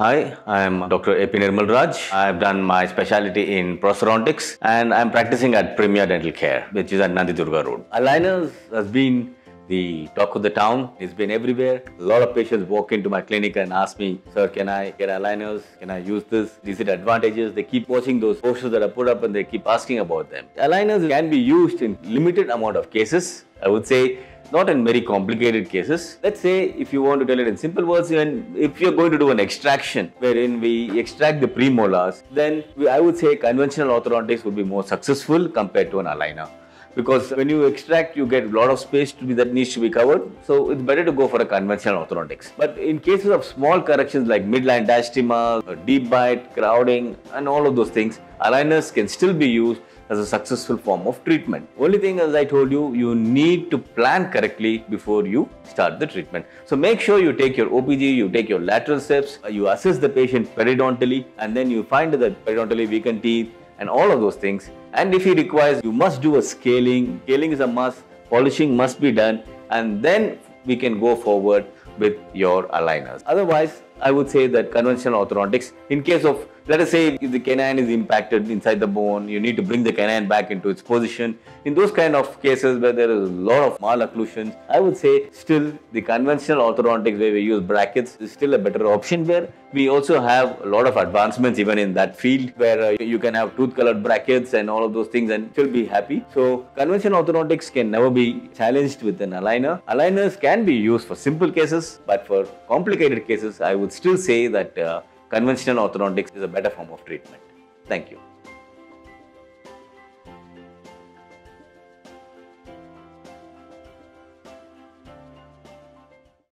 Hi, I'm Dr. A.P. Nirmal Raj. I've done my specialty in prosthodontics and I'm practicing at Premia Dental Care, which is at Nandi Durga Road. Aligners has been the talk of the town. It's been everywhere. A lot of patients walk into my clinic and ask me, Sir, can I get aligners? Can I use this? Is it advantages? They keep watching those posters that are put up and they keep asking about them. Aligners can be used in limited amount of cases. I would say not in very complicated cases. Let's say if you want to tell it in simple words, even if you're going to do an extraction wherein we extract the premolars, then I would say conventional orthodontics would be more successful compared to an aligner. Because when you extract, you get a lot of space to be that needs to be covered. So it's better to go for a conventional orthodontics. But in cases of small corrections like midline diastema, deep bite, crowding, and all of those things, aligners can still be used as a successful form of treatment. Only thing as I told you, you need to plan correctly before you start the treatment. So make sure you take your OPG, you take your lateral cephs, you assess the patient periodontally and then you find that periodontally weakened teeth and all of those things. And if he requires, you must do a scaling. Scaling is a must, polishing must be done and then we can go forward with your aligners. Otherwise, I would say that conventional orthodontics, in case of let us say if the canine is impacted inside the bone, you need to bring the canine back into its position. In those kind of cases where there is a lot of malocclusions, I would say still the conventional orthodontics where we use brackets is still a better option where we also have a lot of advancements even in that field where uh, you can have tooth colored brackets and all of those things and still be happy. So conventional orthodontics can never be challenged with an aligner. Aligners can be used for simple cases but for complicated cases I would still say that uh, conventional orthodontics is a better form of treatment. Thank you.